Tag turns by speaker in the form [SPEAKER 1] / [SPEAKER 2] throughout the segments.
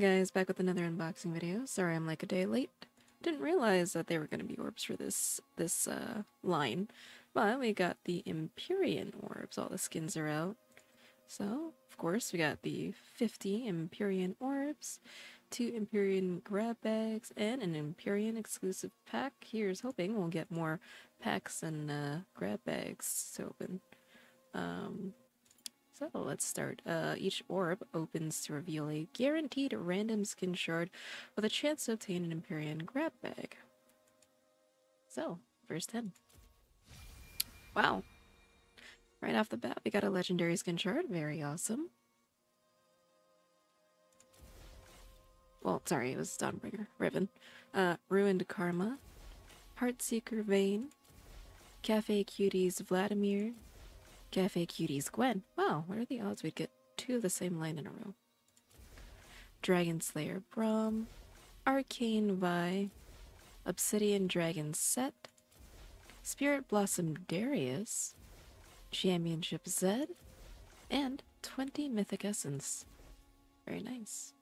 [SPEAKER 1] guys, back with another unboxing video. Sorry I'm like a day late. Didn't realize that there were going to be orbs for this this uh, line. But we got the Empyrean orbs. All the skins are out. So, of course, we got the 50 Empyrean orbs, two Empyrean grab bags, and an Empyrean exclusive pack. Here's hoping we'll get more packs and uh, grab bags to open. Um, so let's start. Uh, each orb opens to reveal a guaranteed random skin shard with a chance to obtain an Empyrean grab bag. So, first 10. Wow. Right off the bat, we got a legendary skin shard. Very awesome. Well, sorry, it was Dawnbringer. Riven. Uh, Ruined Karma. Heartseeker Vayne. Cafe Cuties Vladimir. Cafe Cuties Gwen. Wow, what are the odds we'd get two of the same line in a row? Dragon Slayer Braum, Arcane Vi, Obsidian Dragon Sett, Spirit Blossom Darius, Championship Zed, and 20 Mythic Essence. Very nice.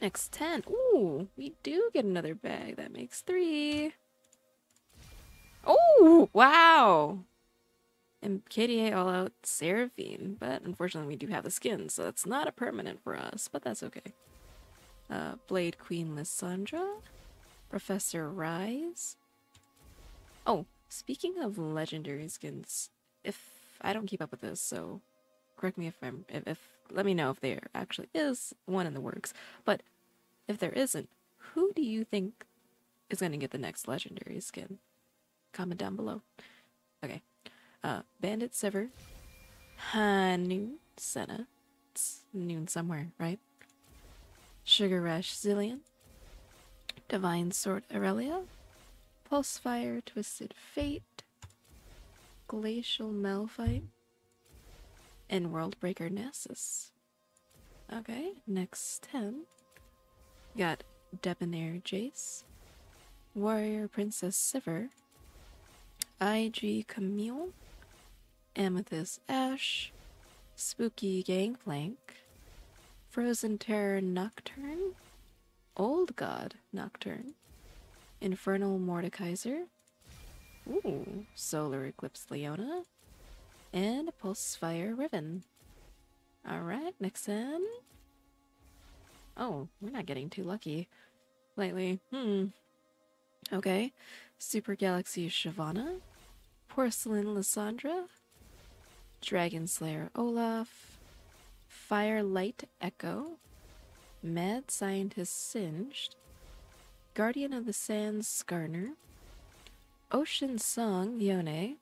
[SPEAKER 1] Next 10. Ooh, we do get another bag. That makes three. Oh, wow and KDA All Out Seraphine, but unfortunately we do have the skin, so that's not a permanent for us, but that's okay. Uh, Blade Queen Lissandra, Professor Ryze. Oh, speaking of legendary skins, if I don't keep up with this, so correct me if I'm if, if let me know if there actually is one in the works. But if there isn't, who do you think is going to get the next legendary skin? Comment down below. Okay, uh, Bandit Sivir, High Noon Senna, it's noon somewhere, right? Sugar Rush Zilean. Divine Sword Irelia, Pulsefire Twisted Fate, Glacial Malphite, and Worldbreaker Nasus. Okay, next 10. Got Debonair Jace, Warrior Princess Sivir, IG Camille, Amethyst Ashe, Spooky Gangplank, Frozen Terror Nocturne, Old God Nocturne, Infernal Mordekaiser, ooh, Solar Eclipse Leona, and Pulsefire Riven. Alright, next in. Oh, we're not getting too lucky lately. Hmm. Okay. Super Galaxy Shyvana, Porcelain Lissandra, Dragon Slayer Olaf, Firelight Ekko, Mad Scientist Singed, Guardian of the Sands Skarner, Ocean Song Yone,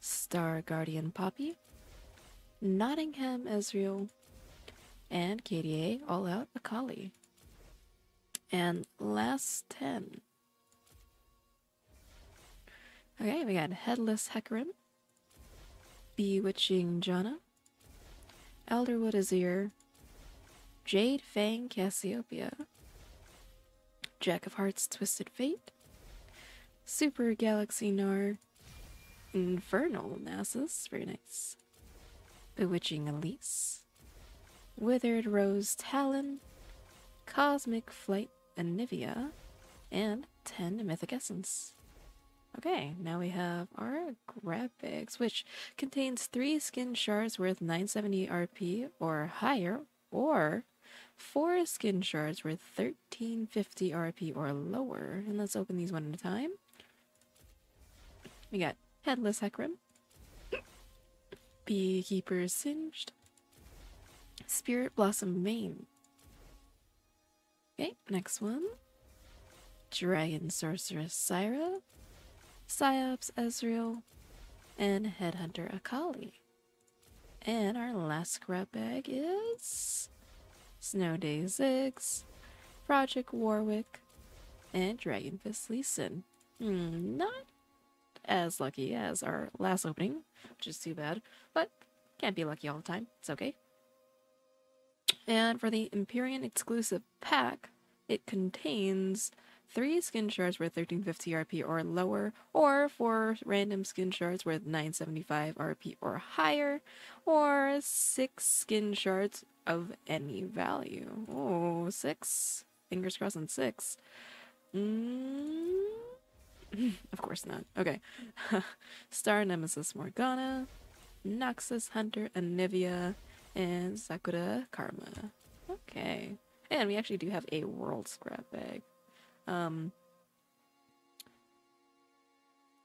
[SPEAKER 1] Star Guardian Poppy, Nottingham Ezreal, and KDA All Out Akali. And last 10. Okay, we got Headless Hecarim, Bewitching Janna, Elderwood Azir, Jade Fang Cassiopeia, Jack of Hearts Twisted Fate, Super Galaxy Gnar, Infernal Nasus, very nice, Bewitching Elise, Withered Rose Talon, Cosmic Flight Anivia, and 10 Mythic Essence. Okay, now we have our graphics, which contains three skin shards worth 970 RP or higher, or four skin shards worth 1350 RP or lower. And let's open these one at a time. We got Headless Hecarim, Beekeeper Singed, Spirit Blossom Vayne. Okay, next one. Dragon Sorceress Zyra, Psyops Ezreal, and Headhunter Akali. And our last grab bag is Snow Day Ziggs, Project Warwick, and Dragonfist Lee Sin. Hmm, not as lucky as our last opening, which is too bad, but can't be lucky all the time. It's okay. And for the Empyrean exclusive pack, it contains three skin shards worth 1350 RP or lower, or four random skin shards worth 975 RP or higher, or six skin shards of any value. Oh, six. Fingers crossed on six. Mm. of course not. Okay. Star Nemesis Morgana, Noxus Hunter Anivia, and Sakura Karma. Okay. And we actually do have a world scrap bag. Um,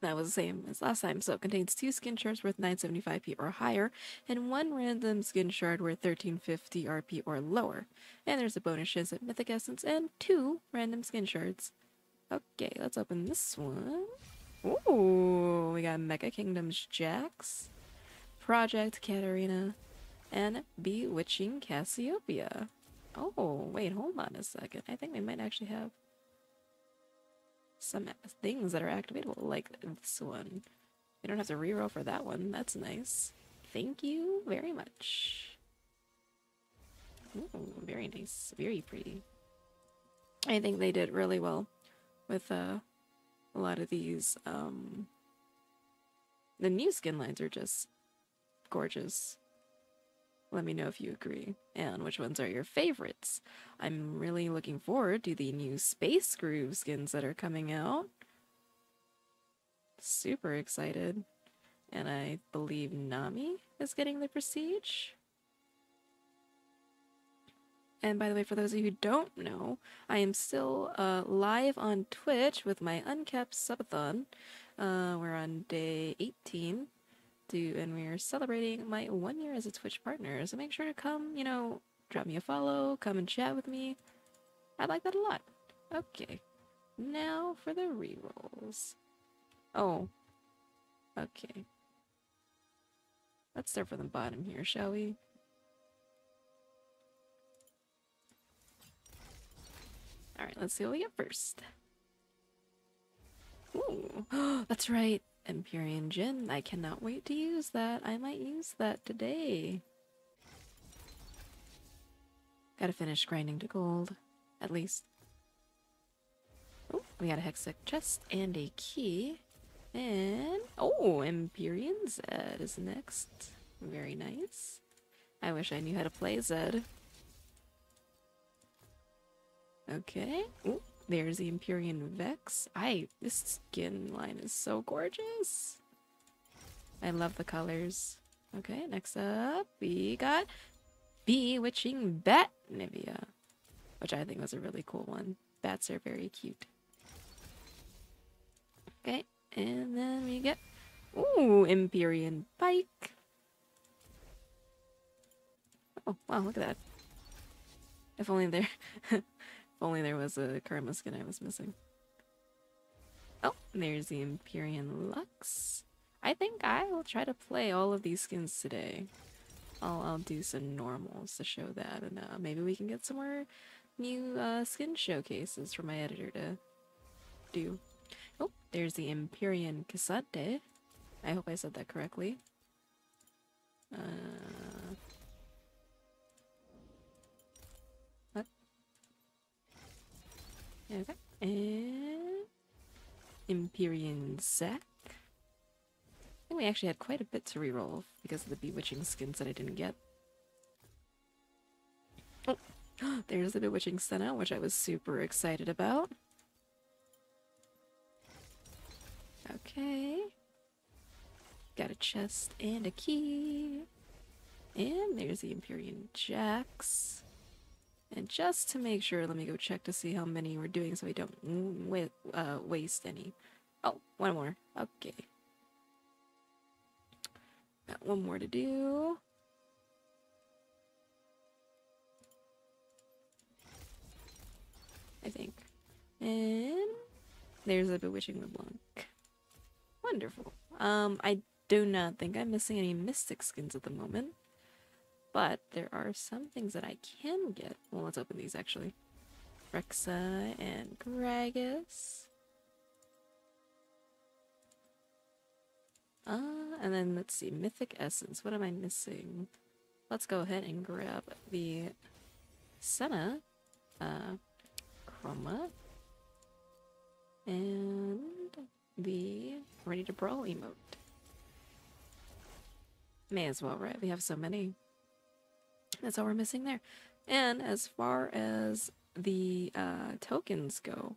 [SPEAKER 1] that was the same as last time, so it contains two skin shards worth 975p or higher, and one random skin shard worth 1350 RP or lower. And there's a bonus chance at Mythic Essence and two random skin shards. Okay, let's open this one. Ooh, we got Mega Kingdoms Jax, Project Katarina, and Bewitching Cassiopeia. Oh, wait, hold on a second. I think we might actually have some things that are activatable, like this one. You don't have to reroll for that one. That's nice. Thank you very much. Ooh, very nice. Very pretty. I think they did really well with uh, a lot of these. Um, the new skin lines are just gorgeous. Let me know if you agree and which ones are your favorites. I'm really looking forward to the new Space Groove skins that are coming out. Super excited. And I believe Nami is getting the Prestige. And by the way, for those of you who don't know, I am still uh, live on Twitch with my uncapped subathon. Uh, we're on day 18 do, and we are celebrating my one year as a Twitch partner. So make sure to come, you know, drop me a follow, come and chat with me. I like that a lot. Okay, now for the rerolls. Oh, okay. Let's start from the bottom here, shall we? Alright, let's see what we get first. Ooh, that's right. Empyrean Jhin. I cannot wait to use that. I might use that today. Gotta finish grinding to gold, at least. Oh, we got a Hextech chest and a key. And, oh, Empyrean Zed is next. Very nice. I wish I knew how to play Zed. Okay. Ooh, there's the Empyrean Vex. I this skin line is so gorgeous. I love the colors. Okay, next up we got Bewitching Bat Nivea, which I think was a really cool one. Bats are very cute. Okay, and then we get ooh Empyrean Pyke. Oh wow, look at that. If only there If only there was a Karma skin I was missing. Oh, there's the Empyrean Lux. I think I will try to play all of these skins today. I'll, I'll do some normals to show that, and uh, maybe we can get some more new uh, skin showcases for my editor to do. Oh, there's the Empyrean Cassette. I hope I said that correctly. Uh, Okay. And Empyrean Zac. I think we actually had quite a bit to reroll because of the bewitching skins that I didn't get. Oh, there's the bewitching Senna, which I was super excited about. Okay. Got a chest and a key. And there's the Empyrean Jax. And just to make sure, let me go check to see how many we're doing so we don't wa uh, waste any. Oh, one more. Okay. Got one more to do. I think. And there's a Bewitching LeBlanc. Wonderful. Um, I do not think I'm missing any Mystic skins at the moment. But there are some things that I can get. Well, let's open these actually. Rexa and Gragas. Uh, and then let's see, Mythic Essence. What am I missing? Let's go ahead and grab the Senna, uh, Chroma, and the ready to brawl emote. May as well, right? We have so many. That's all we're missing there. And as far as the uh, tokens go,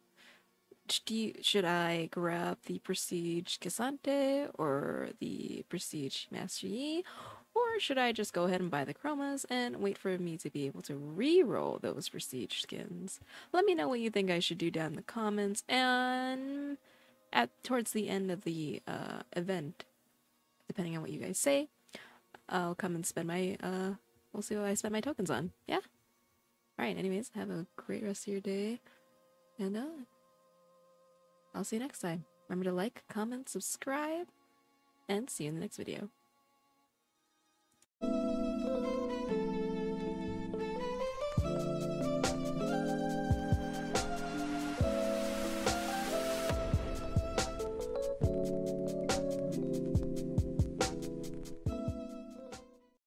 [SPEAKER 1] you, should I grab the Prestige Cassante or the Prestige Master Yi? Or should I just go ahead and buy the chromas and wait for me to be able to re-roll those prestige skins? Let me know what you think I should do down in the comments and at towards the end of the uh, event, depending on what you guys say, I'll come and spend my uh we'll see what I spend my tokens on. Yeah? Alright, anyways, have a great rest of your day. And uh I'll see you next time. Remember to like, comment, subscribe, and see you in the next video.